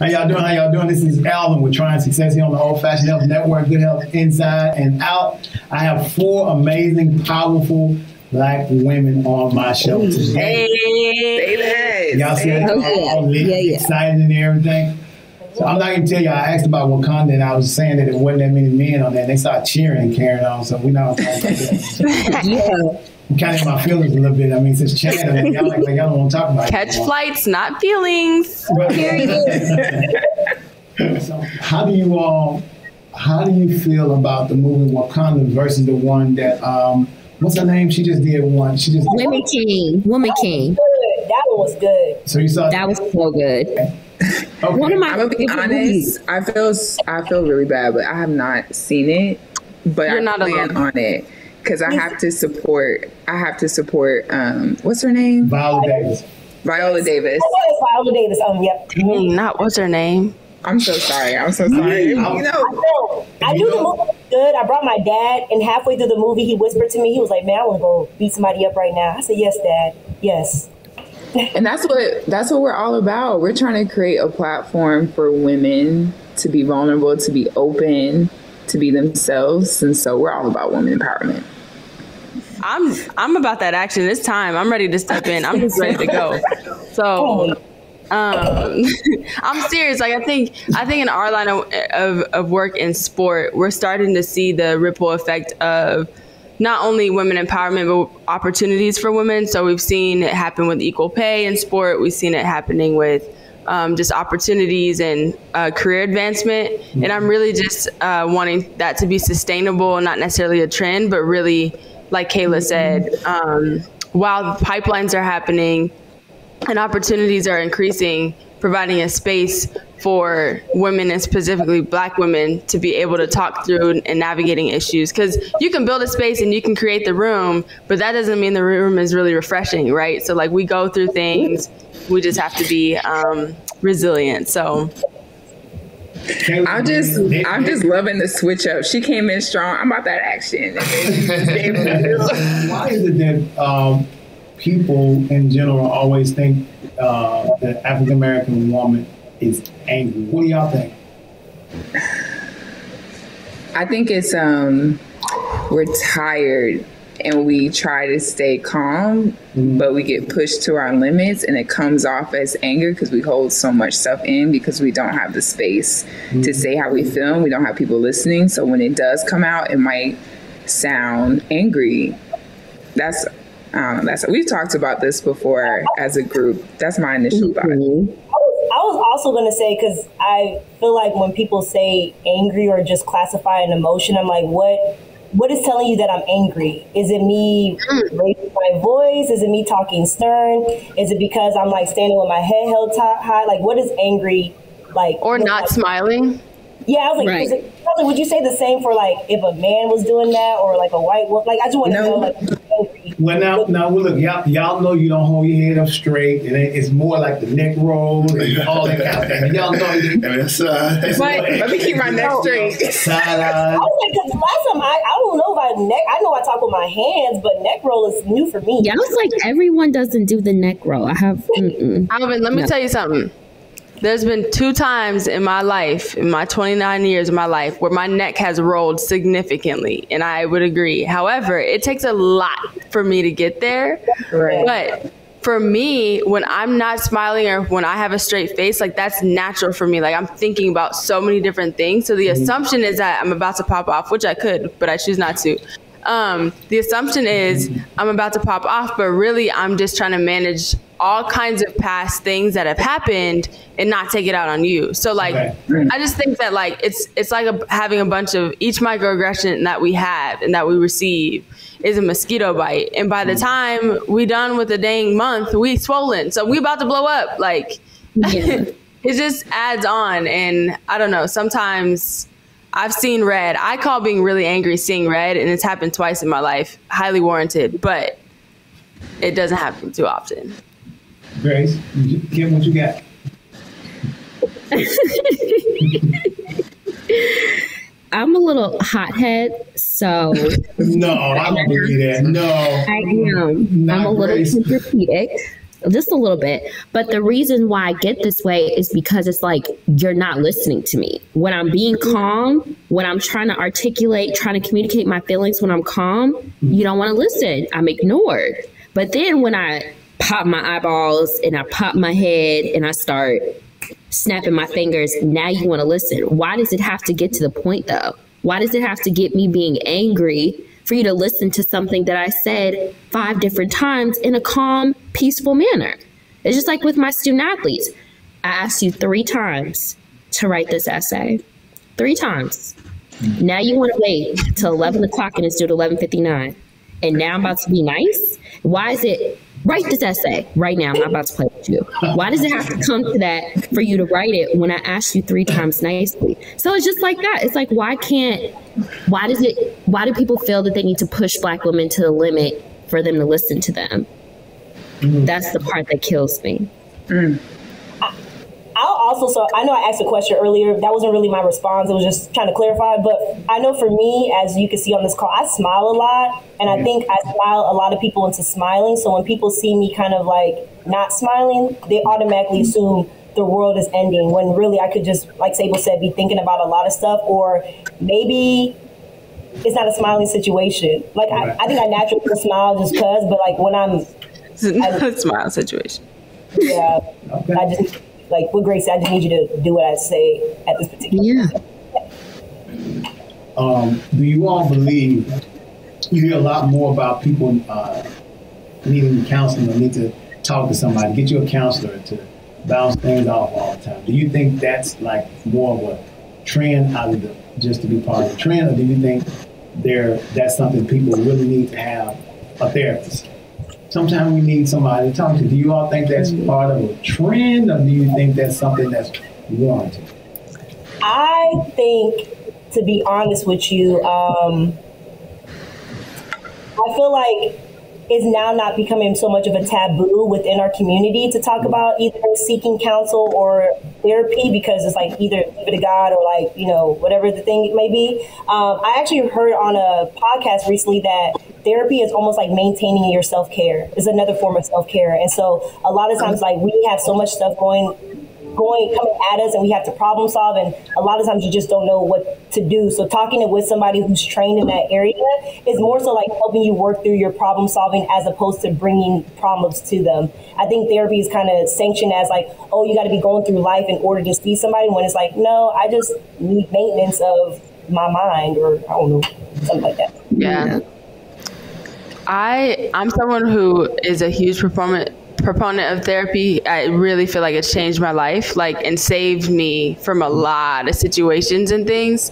How y'all doing? How y'all doing? This is Alvin with Trying Success here on the Old Fashioned Health Network. Good health inside and out. I have four amazing, powerful black women on my show today. Hey. Y'all see it? Oh, yeah. all lit, Yeah, yeah. excited and everything. So I'm not gonna tell you. I asked about Wakanda, and I was saying that it wasn't that many men on there. They started cheering and carrying on. So we're not gonna about that. Yeah. I'm kind of in my feelings a little bit. I mean, since Chad, I mean, y'all like, like y'all don't want to talk about Catch anymore. flights, not feelings. so how do you all how do you feel about the movie Wakanda versus the one that um what's her name? She just did one. She just did, Women King. Woman King. Good. That one was good. so you saw That was so good. okay. One of my I'm gonna be favorite movies. I feel I feel really bad, but I have not seen it. But You're I not plan alone. on it because I have to support. I have to support. Um, what's her name? Viola Davis. Viola Davis. Oh, it's Viola Davis. Um, yep. Dang, not what's her name? I'm so sorry. I'm so sorry. You know, No, I knew the movie was good. I brought my dad, and halfway through the movie, he whispered to me, he was like, "Man, I want to go beat somebody up right now." I said, "Yes, Dad. Yes." and that's what that's what we're all about. We're trying to create a platform for women to be vulnerable, to be open, to be themselves, and so we're all about women empowerment. I'm I'm about that action. It's time. I'm ready to step in. I'm just ready to go. So um, I'm serious. Like I think I think in our line of, of, of work in sport, we're starting to see the ripple effect of not only women empowerment but opportunities for women. So we've seen it happen with equal pay in sport. We've seen it happening with um, just opportunities and uh, career advancement. And I'm really just uh, wanting that to be sustainable, not necessarily a trend, but really, like Kayla said, um, while pipelines are happening and opportunities are increasing, providing a space for women and specifically black women to be able to talk through and navigating issues. Because you can build a space and you can create the room, but that doesn't mean the room is really refreshing, right? So, like, we go through things, we just have to be um, resilient. So, I'm just I'm just loving the switch up. She came in strong. I'm about that action. Why is it that um, people in general always think uh, that African American woman is angry? What do y'all think? I think it's um we're tired and we try to stay calm, mm-hmm. but we get pushed to our limits and it comes off as anger because we hold so much stuff in because we don't have the space to mm-hmm. say how we feel and we don't have people listening. So when it does come out, it might sound angry. That's um, that's we've talked about this before as a group. That's my initial thought. I was, I was also going to say because I feel like when people say angry or just classify an emotion, I'm like, what? What is telling you that I'm angry? Is it me mm. raising my voice? Is it me talking stern? Is it because I'm like standing with my head held ti- high? Like, what is angry? Like, or not like? smiling. Yeah, I was like, Right. is it, I was like, would you say the same for like if a man was doing that or like a white woman? Like, I just want to No. know like angry. Well, now, now, well, look, y'all, y'all know you don't hold your head up straight, and it- it's more like the neck roll and all that kind of thing. Y'all know you. And it's, uh, it's But- more- Let me keep my neck straight. Side I eye. was like, 'cause last time I, I don't know about neck. I know I talk with my hands, but neck roll is new for me. Yeah, I was like, everyone doesn't do the neck roll. I have. Mm-mm. Alvin, let me No. tell you something. There's been two times in my life, in my 29 years of my life, where my neck has rolled significantly, and I would agree. However, it takes a lot for me to get there. Right. But for me, when I'm not smiling or when I have a straight face, like that's natural for me. Like I'm thinking about so many different things. So the assumption is that I'm about to pop off, which I could, but I choose not to. Um, the assumption is I'm about to pop off, but really I'm just trying to manage all kinds of past things that have happened and not take it out on you. So like, Okay. I just think that like it's it's like a, having a bunch of each microaggression that we have and that we receive is a mosquito bite, and by the mm. time we done with the dang month, we swollen, so we about to blow up. Like, Yeah. it just adds on, and I don't know. Sometimes I've seen red. I call being really angry seeing red, and it's happened twice in my life. Highly warranted, but it doesn't happen too often. Grace, you- Kim, what you got? I'm a little hothead, so No, I don't believe that. No. I am. Not I'm a little Grace. tempur-pedic. just a little bit. But the reason why I get this way is because it's like you're not listening to me. When I'm being calm, when I'm trying to articulate, trying to communicate my feelings when I'm calm, you don't want to listen. I'm ignored. But then when I pop my eyeballs and I pop my head and I start snapping my fingers, now you want to listen. Why does it have to get to the point though? Why does it have to get me being angry for you to listen to something that I said five different times in a calm, peaceful manner? It's just like with my student athletes. I asked you three times to write this essay. Three times. Now you want to wait till 11 o'clock and it's due at 11.59. And now I'm about to be nice? Why is it write this essay right now. I'm not about to play with you. Why does it have to come to that for you to write it when I asked you three times nicely? So it's just like that. It's like, why can't, why does it, why do people feel that they need to push black women to the limit for them to listen to them? Mm. That's the part that kills me. Mm. I'll also so I know I asked a question earlier. That wasn't really my response. It was just trying to clarify. But I know for me, as you can see on this call, I smile a lot, and I think I smile a lot of people into smiling. So when people see me kind of like not smiling, they automatically assume the world is ending. When really I could just, like Sable said, be thinking about a lot of stuff, or maybe it's not a smiling situation. Like I, I think I naturally smile just cause, but like when I'm It's a smile situation. yeah, Okay. I just like what Grace said. I just need you to do what I say at this particular. Yeah. um, do you all believe you hear a lot more about people uh, needing counseling or need to talk to somebody, get you a counselor to bounce things off all the time? Do you think that's like more of a trend out of the just to be part of the trend, or do you think there that's something people really need to have a therapist? Sometimes we need somebody to talk to. Do you all think that's part of a trend, or do you think that's something that's warranted? I think, to be honest with you, um, I feel like it's now not becoming so much of a taboo within our community to talk about either seeking counsel or therapy because it's like either leave it to God or like, you know, whatever the thing may be. Um, I actually heard on a podcast recently that therapy is almost like maintaining your self care, is another form of self care. And so a lot of times, like, we have so much stuff going going coming at us and we have to problem solve. And a lot of times you just don't know what to do. So talking it with somebody who's trained in that area is more so like helping you work through your problem solving as opposed to bringing problems to them. I think therapy is kind of sanctioned as like oh you got to be going through life in order to see somebody when it's like no i just need maintenance of my mind or i don't know something like that. Yeah. I I'm someone who is a huge proponent proponent of therapy. I really feel like it's changed my life, like and saved me from a lot of situations and things.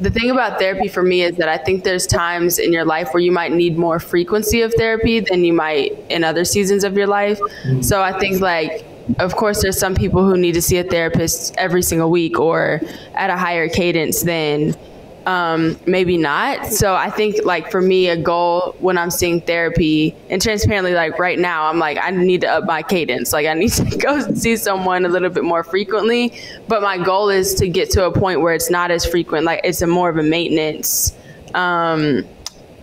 The thing about therapy for me is that I think there's times in your life where you might need more frequency of therapy than you might in other seasons of your life. So I think like of course there's some people who need to see a therapist every single week or at a higher cadence than um, maybe not. So I think like for me, a goal when I'm seeing therapy and transparently, like right now, I'm like, I need to up my cadence. Like I need to go see someone a little bit more frequently. But my goal is to get to a point where it's not as frequent. Like it's a more of a maintenance, um,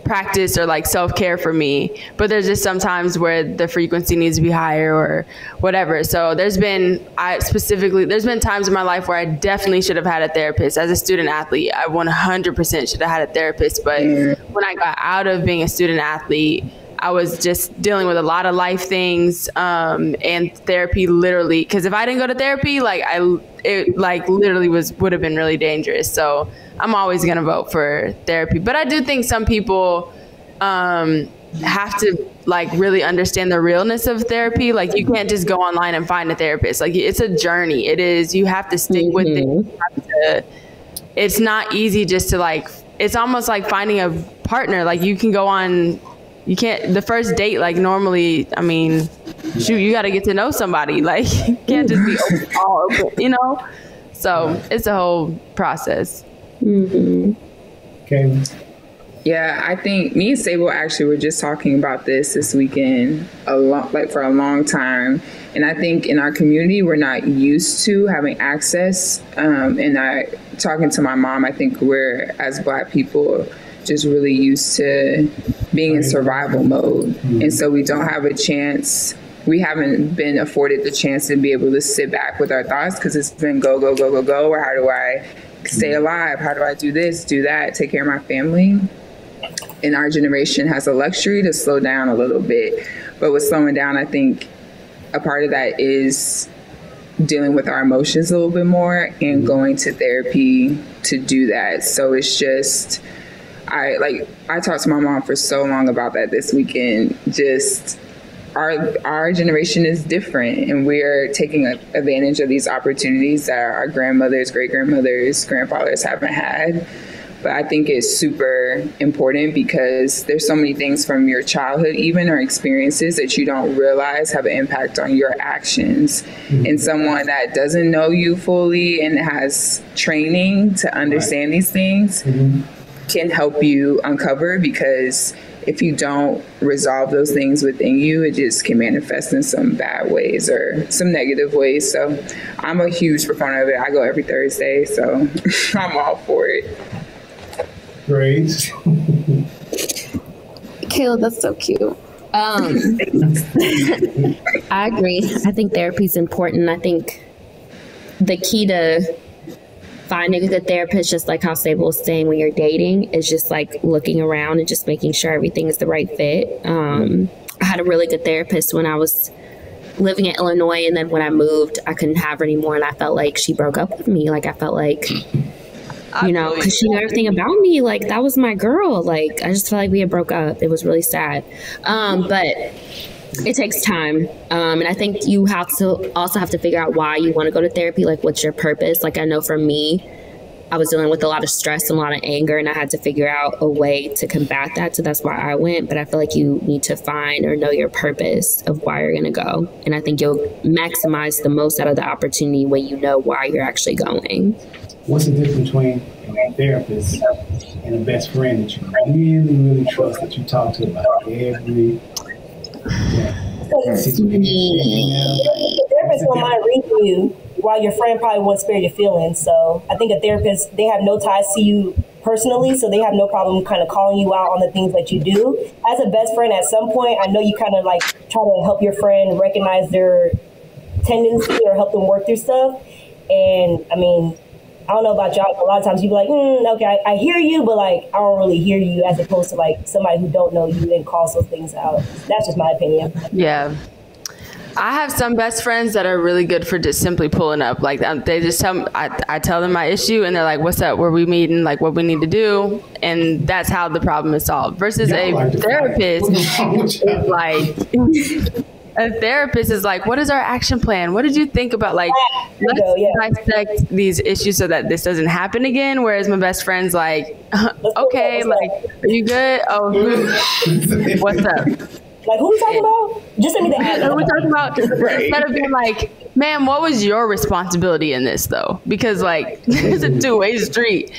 practice or like self care for me. But there's just sometimes where the frequency needs to be higher or whatever. So there's been I specifically there's been times in my life where I definitely should have had a therapist. As a student athlete, I 100% should have had a therapist. But when I got out of being a student athlete, I was just dealing with a lot of life things um, and therapy literally because if I didn't go to therapy like I it like literally was would have been really dangerous. So I'm always gonna vote for therapy. But I do think some people um, have to like really understand the realness of therapy. Like you can't just go online and find a therapist. Like it's a journey. It is you have to stick with it. You have to, it's not easy just to like it's almost like finding a partner. Like you can go on you can't the first date like normally i mean shoot you got to get to know somebody like you can't just be open, all open you know so it's a whole process Okay. Yeah, I think me and Sable actually were just talking about this this weekend a lot, like for a long time. And I think in our community, we're not used to having access. Um, and I, talking to my mom, I think we're as Black people just really used to being in survival mode, and so we don't have a chance we haven't been afforded the chance to be able to sit back with our thoughts because it's been go, go, go, go, go, or how do I stay mm-hmm. alive? How do I do this, do that, take care of my family? And our generation has a luxury to slow down a little bit. But with slowing down, I think a part of that is dealing with our emotions a little bit more and mm-hmm. going to therapy to do that. So it's just I like I talked to my mom for so long about that this weekend. Just our our generation is different, and we're taking advantage of these opportunities that our grandmothers, great grandmothers, grandfathers haven't had. But I think it's super important because there's so many things from your childhood, even or experiences that you don't realize have an impact on your actions. Mm-hmm. And someone that doesn't know you fully and has training to understand right. these things. Mm-hmm can help you uncover because if you don't resolve those things within you, it just can manifest in some bad ways or some negative ways. So I'm a huge proponent of it. I go every Thursday, so I'm all for it. Great. Kayla, that's so cute. Um, I agree. I think therapy is important. I think the key to finding a good therapist, just like how Sable was saying when you're dating, is just like looking around and just making sure everything is the right fit. Um, I had a really good therapist when I was living in Illinois, and then when I moved, I couldn't have her anymore, and I felt like she broke up with me. Like I felt like. You know, because she knew everything about me. Like that was my girl. Like I just felt like we had broke up. It was really sad. Um, but it takes time um, and i think you have to also have to figure out why you want to go to therapy like what's your purpose? Like i know for me i was dealing with a lot of stress and a lot of anger and i had to figure out a way to combat that so that's why i went but i feel like you need to find or know your purpose of why you're going to go and i think you'll maximize the most out of the opportunity when you know why you're actually going. What's the difference between a therapist and a best friend that you really really trust that you talk to about every the therapist will mind reading you while your friend probably won't spare your feelings. So I think a therapist, they have no ties to you personally, so they have no problem kind of calling you out on the things that you do. As a best friend, at some point, I know you kind of like try to help your friend recognize their tendency or help them work through stuff. And I mean, I don't know about y'all. A lot of times you be like, mm, okay, I, I, hear you, but like I don't really hear you, as opposed to like somebody who don't know you and calls those things out. That's just my opinion. Yeah. I have some best friends that are really good for just simply pulling up. Like um, they just tell me, I, I tell them my issue, and they're like, "What's up? Where we meeting? Like what we need to do?" And that's how the problem is solved. Versus a like therapist like. a therapist is like, what is our action plan? What did you think about? Like, let's go, yeah. dissect these issues so that this doesn't happen again. Whereas my best friend's like, okay, like, are you good? Oh, hmm. what's up? Like, who are we talking about? Just send me the ad. Who we talking about? Instead of being like, ma'am, what was your responsibility in this, though? Because, like, it's a two way street.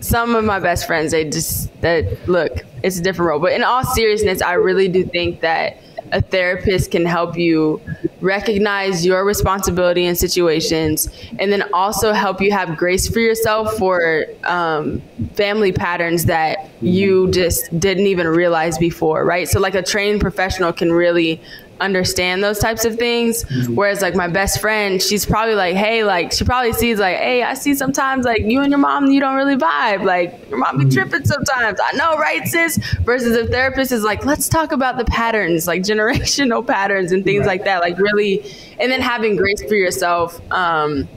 Some of my best friends, they just, that look, it's a different role. But in all seriousness, I really do think that a therapist can help you recognize your responsibility in situations and then also help you have grace for yourself for um, family patterns that you just didn't even realize before, right? So, like a trained professional can really understand those types of things. Mm-hmm. Whereas like my best friend, she's probably like, hey, like she probably sees like, hey, I see sometimes like you and your mom, you don't really vibe. Like your mom be mm-hmm. tripping sometimes. I know, right, sis? Versus a therapist is like, let's talk about the patterns, like generational patterns and things right. like that. Like really, and then having grace for yourself. Um,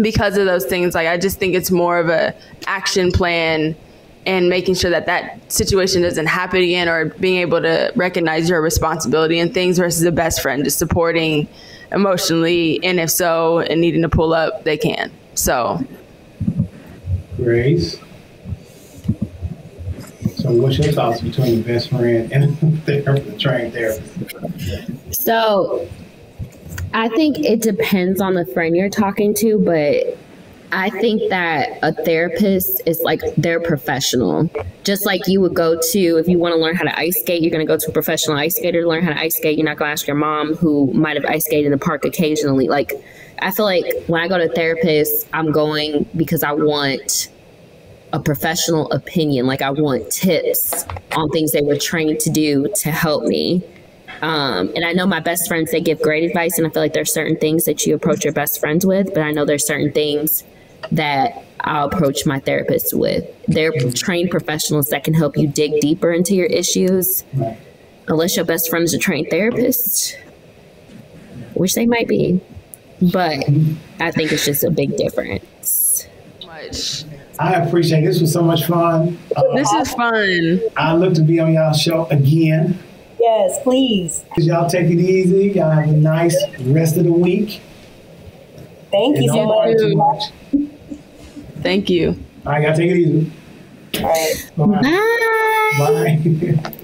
because of those things, like I just think it's more of a action plan and making sure that that situation doesn't happen again or being able to recognize your responsibility and things versus a best friend just supporting emotionally. And if so and needing to pull up they can. So. Grace? So what's your thoughts between the best friend and the trained therapist so i think it depends on the friend you're talking to but I think that a therapist is like they're professional. Just like you would go to, if you want to learn how to ice skate, you're going to go to a professional ice skater to learn how to ice skate. You're not going to ask your mom who might have ice skated in the park occasionally. Like, I feel like when I go to a therapist, I'm going because I want a professional opinion. Like, I want tips on things they were trained to do to help me. Um, and I know my best friends, they give great advice. And I feel like there's certain things that you approach your best friends with, but I know there's certain things that I'll approach my therapist with. They're trained professionals that can help you dig deeper into your issues. Unless your best friend is a trained therapist, which they might be. But I think it's just a big difference. Much. I appreciate it. this was so much fun. Uh, This is fun. I look to be on y'all show again. Yes, please. Y'all take it easy. Y'all have a nice rest of the week. Thank And you so much. much. Thank you. All right, y'all take it easy. All right. Bye. Bye. Bye.